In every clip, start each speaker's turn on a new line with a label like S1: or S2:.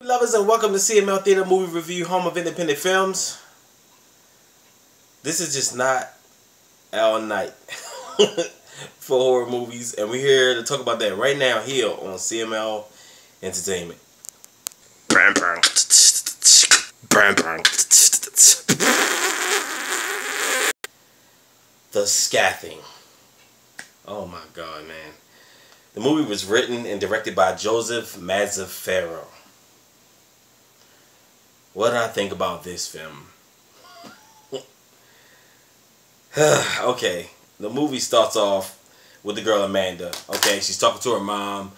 S1: Lovers and welcome to CML Theater Movie Review, home of independent films. This is just not our night for horror movies, and we're here to talk about that right now here on CML Entertainment. The Scathing. Oh my god, man. The movie was written and directed by Joseph Mazzaferro. What did I think about this film? okay, the movie starts off with the girl Amanda. Okay, she's talking to her mom,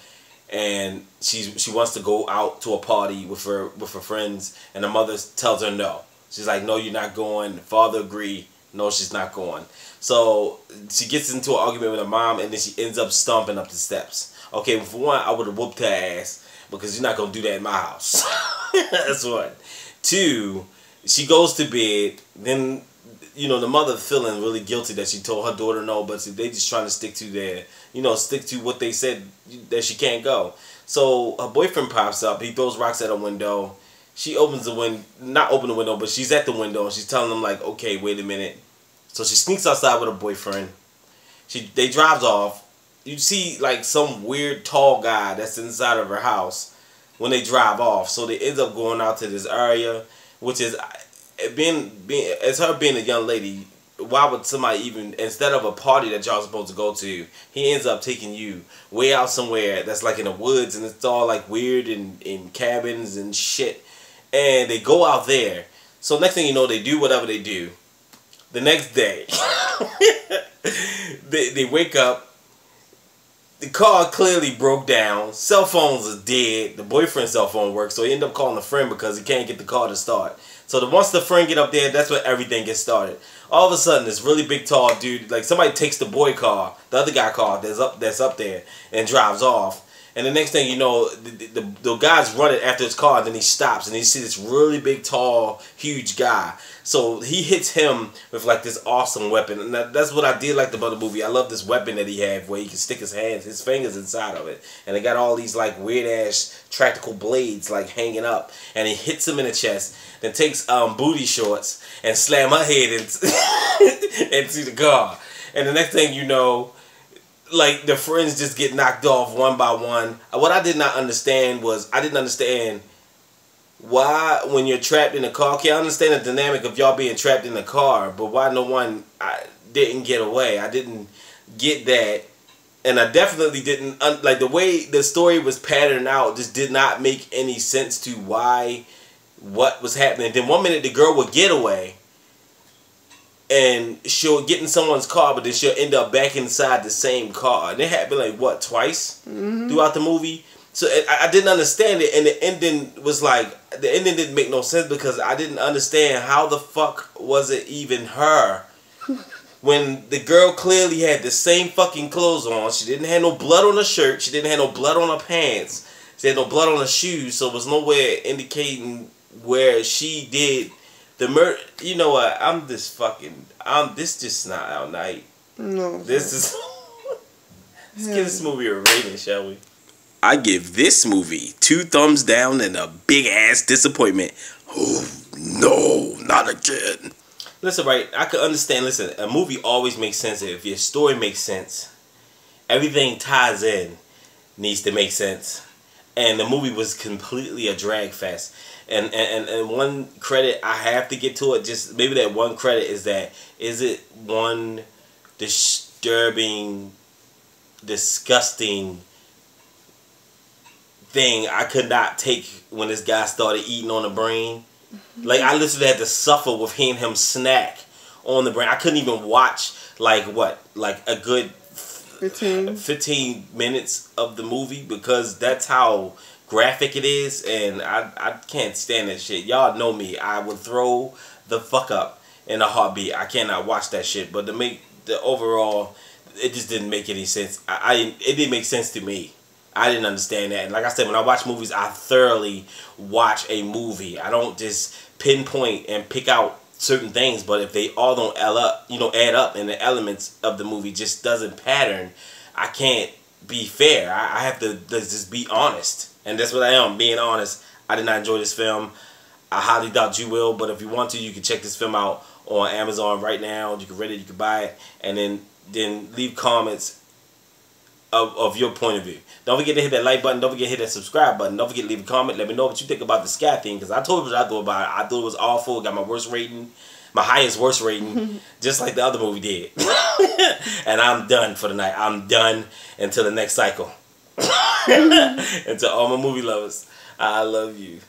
S1: and she's she wants to go out to a party with her with her friends, and the mother tells her no. She's like, "No, you're not going." The father agree. No, she's not going. So she gets into an argument with her mom, and then she ends up stomping up the steps. Okay, for one, I would have whooped her ass because you're not gonna do that in my house. That's one. Two, she goes to bed. Then, you know, the mother feeling really guilty that she told her daughter no, but they just trying to stick to their, you know, stick to what they said that she can't go. So her boyfriend pops up. He throws rocks at a window. She opens the window, not open the window, but she's at the window and she's telling him like, okay, wait a minute. So she sneaks outside with her boyfriend. She they drives off. You see like some weird tall guy that's inside of her house when they drive off. So they end up going out to this area, which is being being as her being a young lady. Why would somebody even instead of a party that y'all supposed to go to, he ends up taking you way out somewhere that's like in the woods and it's all like weird and in cabins and shit. And they go out there. So next thing you know, they do whatever they do. The next day, they they wake up the car clearly broke down. Cell phones are dead. The boyfriend's cell phone works, so he ended up calling a friend because he can't get the car to start. So the, once the friend get up there, that's where everything gets started. All of a sudden, this really big, tall dude, like somebody takes the boy car, the other guy car that's up that's up there, and drives off. And the next thing you know, the, the, the guy's running after his car, then he stops, and he sees this really big, tall, huge guy. So he hits him with like this awesome weapon, and that, that's what I did like about the movie. I love this weapon that he had, where he can stick his hands, his fingers inside of it, and it got all these like weird ass tactical blades like hanging up, and he hits him in the chest, then takes um booty shorts and slam her head into, into the car, and the next thing you know like the friends just get knocked off one by one. What I did not understand was I didn't understand why when you're trapped in a car. Okay, I understand the dynamic of y'all being trapped in the car, but why no one I didn't get away? I didn't get that, and I definitely didn't like the way the story was patterned out. Just did not make any sense to why what was happening. Then one minute the girl would get away and she'll get in someone's car, but then she'll end up back inside the same car. And it happened like what twice mm-hmm. throughout the movie. So I, I didn't understand it, and the ending was like the ending didn't make no sense because I didn't understand how the fuck was it even her when the girl clearly had the same fucking clothes on. She didn't have no blood on her shirt. She didn't have no blood on her pants. She had no blood on her shoes, so it was nowhere indicating where she did the murder. You know what? I'm just fucking. I'm. This just not our night. No. This is. Let's give this movie a rating, shall we? I give this movie two thumbs down and a big ass disappointment. Oh no, not again. Listen, right? I could understand. Listen, a movie always makes sense if your story makes sense. Everything ties in, needs to make sense, and the movie was completely a drag fest and, and and one credit I have to get to it. Just maybe that one credit is that is it one disturbing, disgusting thing I could not take when this guy started eating on the brain. Mm-hmm. Like I literally had to suffer with hearing him snack on the brain. I couldn't even watch like what like a good 15. 15 minutes of the movie because that's how graphic it is, and I I can't stand that shit. Y'all know me. I would throw the fuck up in a heartbeat. I cannot watch that shit. But to make the overall, it just didn't make any sense. I, I it didn't make sense to me. I didn't understand that. And like I said, when I watch movies, I thoroughly watch a movie. I don't just pinpoint and pick out certain things, but if they all don't add up, you know, add up and the elements of the movie just doesn't pattern, I can't be fair. I, I have to just be honest and that's what I am. Being honest, I did not enjoy this film. I highly doubt you will, but if you want to, you can check this film out on Amazon right now. You can rent it, you can buy it, and then then leave comments of, of your point of view. Don't forget to hit that like button. Don't forget to hit that subscribe button. Don't forget to leave a comment. Let me know what you think about the Scathing, because I told you what I thought about it. I thought it was awful. Got my worst rating, my highest worst rating, just like the other movie did. and I'm done for the night. I'm done until the next cycle. until all my movie lovers, I love you.